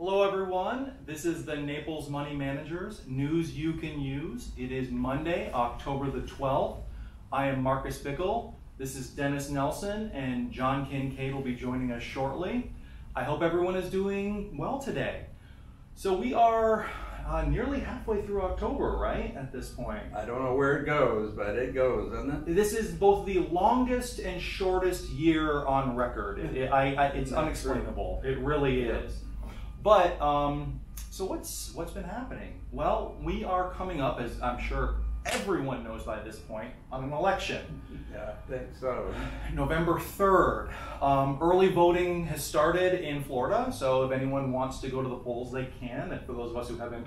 Hello, everyone. This is the Naples Money Managers news you can use. It is Monday, October the 12th. I am Marcus Bickle. This is Dennis Nelson, and John Kincaid will be joining us shortly. I hope everyone is doing well today. So, we are uh, nearly halfway through October, right? At this point. I don't know where it goes, but it goes, doesn't it? This is both the longest and shortest year on record. It, it, I, I, it's That's unexplainable. It really is. But um, so what's what's been happening? Well, we are coming up, as I'm sure everyone knows by this point, on an election. Yeah, I think so. November 3rd. Um, early voting has started in Florida, so if anyone wants to go to the polls, they can. And for those of us who haven't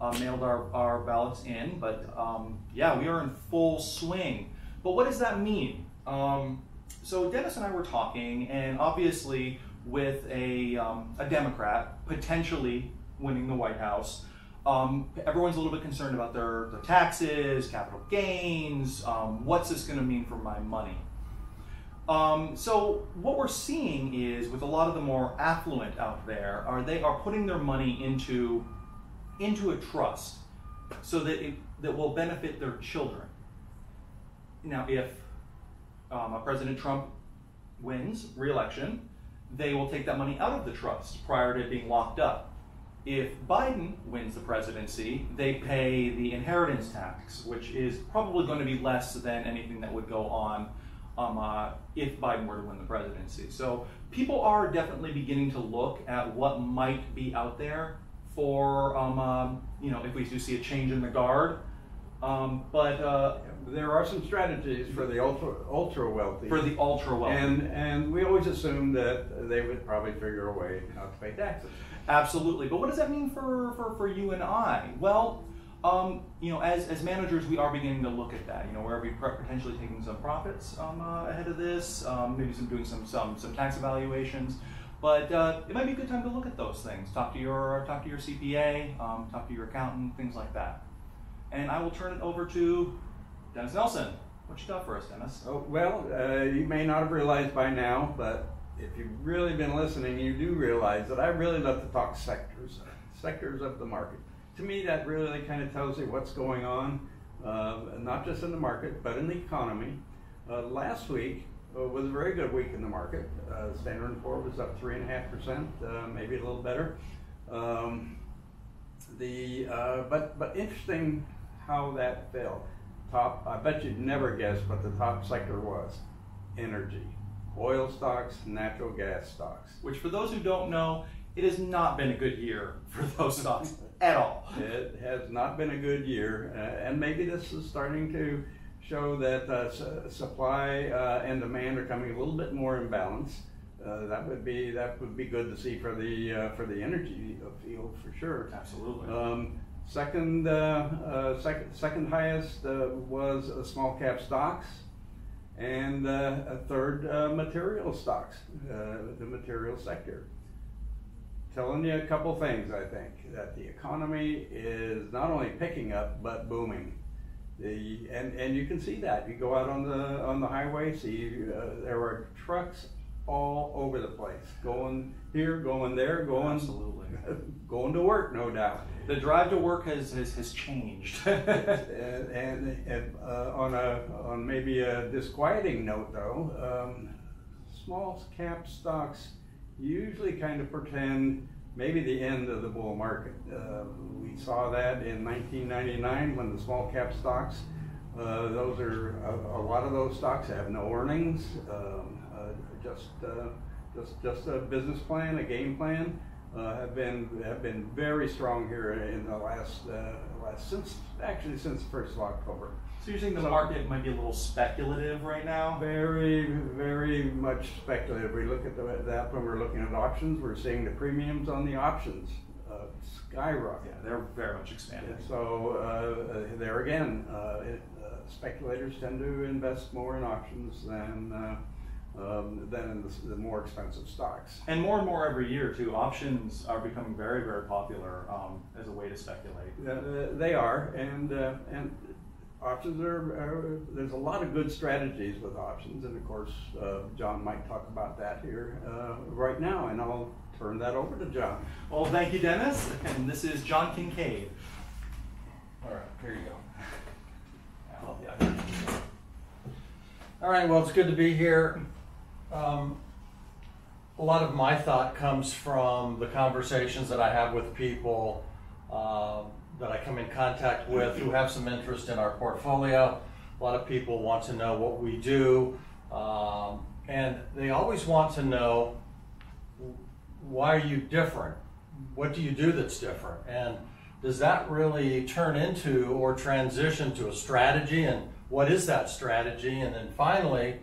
uh, mailed our, our ballots in, but um, yeah, we are in full swing. But what does that mean? Um, so Dennis and I were talking, and obviously, with a, um, a Democrat potentially winning the White House, um, everyone's a little bit concerned about their, their taxes, capital gains. Um, what's this going to mean for my money? Um, so what we're seeing is with a lot of the more affluent out there, are they are putting their money into into a trust so that it that will benefit their children. Now, if um, a President Trump wins re-election, they will take that money out of the trust prior to being locked up. If Biden wins the presidency, they pay the inheritance tax, which is probably going to be less than anything that would go on um, uh, if Biden were to win the presidency. So people are definitely beginning to look at what might be out there for, um, um, you know, if we do see a change in the guard. Um, but uh, There are some strategies for the ultra ultra wealthy. for the ultra wealthy. and and we always assume that they would probably figure a way how to pay taxes. Absolutely. But what does that mean for, for, for you and I? Well, um, you know, as, as managers, we are beginning to look at that. You know, where are we potentially taking some profits um, uh, ahead of this? Um, maybe some doing some some some tax evaluations. But uh, it might be a good time to look at those things. Talk to your talk to your CPA, um, talk to your accountant, things like that. And I will turn it over to Dennis Nelson. What you got for us, Dennis? Oh, well, uh, you may not have realized by now, but if you've really been listening, you do realize that I really love to talk sectors, sectors of the market. To me, that really kind of tells you what's going on, uh, not just in the market, but in the economy. Uh, last week uh, was a very good week in the market. Uh, Standard & Poor was up three and a half percent, uh, maybe a little better. Um, the uh, but but interesting how that fell. Top, I bet you'd never guess what the top sector was. Energy, oil stocks, natural gas stocks. Which, for those who don't know, it has not been a good year for those stocks at all. It has not been a good year, uh, and maybe this is starting to show that uh, su- supply uh, and demand are coming a little bit more in balance. Uh, that would be that would be good to see for the uh, for the energy field for sure. Absolutely. Um, second, uh, uh, second, second highest uh, was small cap stocks, and uh, a third uh, material stocks, uh, the material sector. Telling you a couple things, I think that the economy is not only picking up but booming. The and and you can see that you go out on the on the highway, see there are trucks all over the place, going here, going there, going Absolutely. going to work, no doubt. The drive to work has has, has changed. and and, and uh, on a on maybe a disquieting note, though, um, small cap stocks usually kind of pretend maybe the end of the bull market. Uh, we saw that in 1999 when the small cap stocks. Uh, those are a, a lot of those stocks have no earnings, um, just uh, just just a business plan, a game plan. Uh, have been have been very strong here in the last uh, last since actually since the first of October. so you're saying the market might be a little speculative right now? Very very much speculative. We look at the, that when we're looking at options. We're seeing the premiums on the options uh, skyrocket. Yeah, they're very much expanded. So uh, uh, there again, uh, it, uh, speculators tend to invest more in options than uh, um, than in the, the more expensive stocks. And more and more every year too. Options are becoming very very popular um, as a way to speculate. Uh, they are, and uh, and options are, are. There's a lot of good strategies with options, and of course, uh, John might talk about that here uh, right now, and I'll turn that over to John. Well, thank you, Dennis. And this is John Kincaid. All right, here you go. All right, well, it's good to be here. Um, a lot of my thought comes from the conversations that I have with people uh, that I come in contact with who have some interest in our portfolio. A lot of people want to know what we do, um, and they always want to know why are you different? What do you do that's different? And does that really turn into or transition to a strategy? And what is that strategy? And then finally,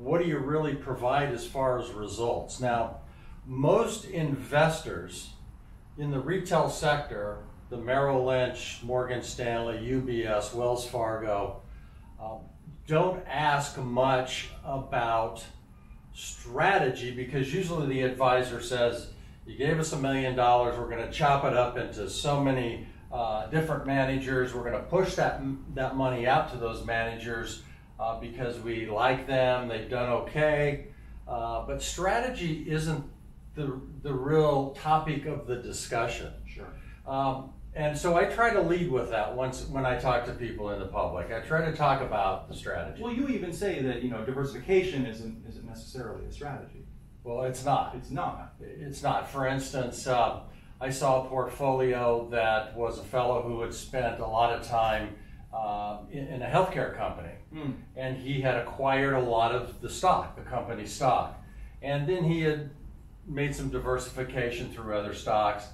what do you really provide as far as results? Now, most investors in the retail sector, the Merrill Lynch, Morgan Stanley, UBS, Wells Fargo, um, don't ask much about strategy because usually the advisor says, you gave us a million dollars, we're going to chop it up into so many uh, different managers, we're going to push that, that money out to those managers uh, because we like them, they've done okay. Uh, but strategy isn't the, the real topic of the discussion. Sure. Um, and so I try to lead with that once when I talk to people in the public. I try to talk about the strategy. Well, you even say that you know diversification isn't isn't necessarily a strategy. Well, it's not. It's not. It's not. For instance, uh, I saw a portfolio that was a fellow who had spent a lot of time uh, in, in, a healthcare company, Mm. and he had acquired a lot of the stock, the company stock, and then he had made some diversification through other stocks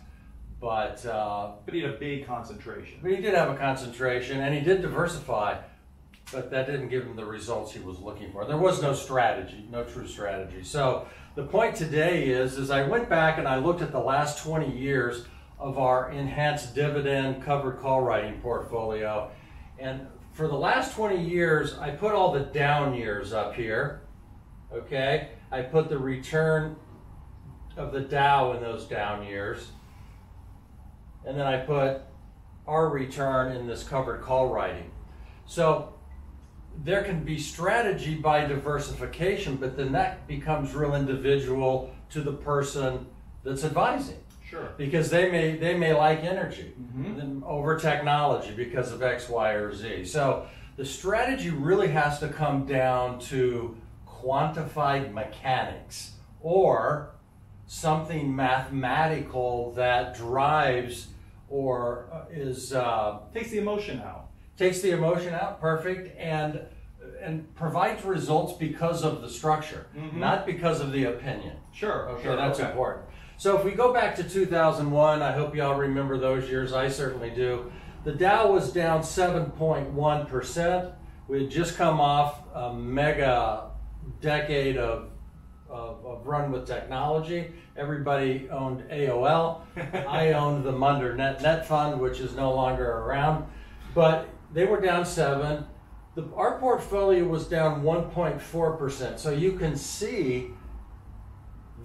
but uh, but he had a big concentration. But he did have a concentration, and he did diversify, but that didn't give him the results he was looking for. There was no strategy, no true strategy. So the point today is, is I went back and I looked at the last 20 years of our enhanced dividend covered call writing portfolio, and for the last 20 years, I put all the down years up here. Okay, I put the return of the Dow in those down years and then I put our return in this covered call writing. So there can be strategy by diversification, but then that becomes real individual to the person that's advising. Sure. Because they may they may like energy Mhm. over technology because of X, Y, or Z. So the strategy really has to come down to quantified mechanics or something mathematical that drives or uh, is uh, Takes the emotion out. takes the emotion out, perfect, and and provides results because of the structure, Mhm. not because of the opinion. Sure. Okay, sure. that's okay. important. So if we go back to 2001, I hope y'all remember those years. I certainly do. The Dow was down 7.1 percent. We had just come off a mega decade of of, of run with technology. Everybody owned AOL. I owned the Munder Net Net Fund, which is no longer around. But they were down seven. The, our portfolio was down 1.4%. So you can see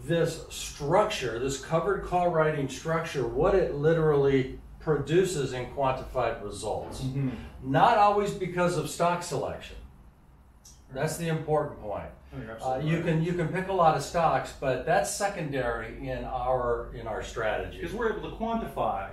this structure, this covered call writing structure, what it literally produces in quantified results. Mhm. Not always because of stock selection. That's the important point. Uh, you can you can pick a lot of stocks, but that's secondary in our in our strategy. because we're able to quantify.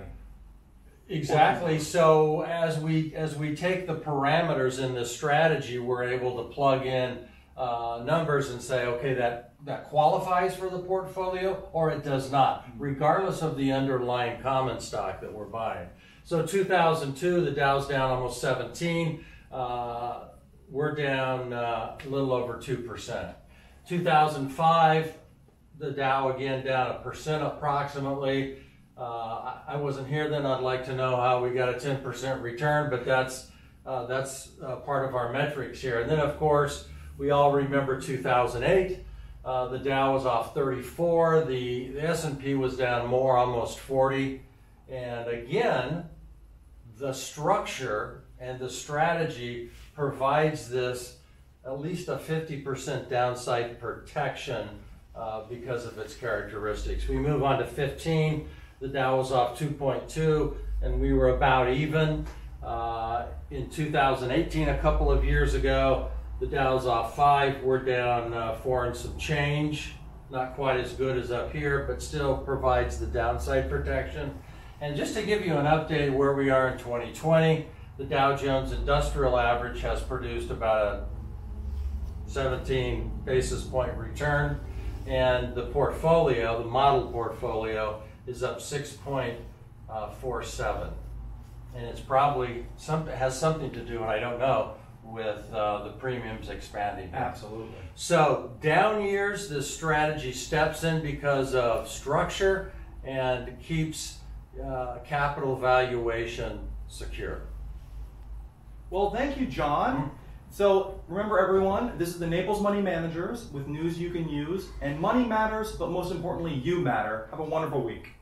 Exactly. So as we as we take the parameters in this strategy, we're able to plug in uh, numbers and say, okay, that that qualifies for the portfolio or it does not, regardless of the underlying common stock that we're buying. So 2002, the Dow's down almost 17. Uh, we're down uh, a little over two percent. 2005, the Dow again down a percent approximately. Uh, I- I wasn't here then. I'd like to know how we got a 10% return, but that's uh, that's uh, part of our metrics here. And then, of course, we all remember 2008. Uh, the Dow was off 34. The, the S&P was down more, almost 40. And again, the structure and the strategy provides this at least a 50% downside protection uh, because of its characteristics. We move on to 15. The Dow was off 2.2, and we were about even. Uh, in 2018, a couple of years ago, the Dow's off five. We're down uh, four and some change. not quite as good as up here, but still provides the downside protection. And just to give you an update where we are in 2020, the Dow Jones Industrial Average has produced about a 17 basis point return, and the portfolio, the model portfolio, is up 6.47. And it's probably some has something to do, and I don't know, with uh, the premiums expanding. Absolutely. So down years, this strategy steps in because of structure and keeps uh, capital valuation secure. Well, thank you, John. So remember, everyone, this is the Naples Money Managers with news you can use, and money matters, but most importantly, you matter. Have a wonderful week.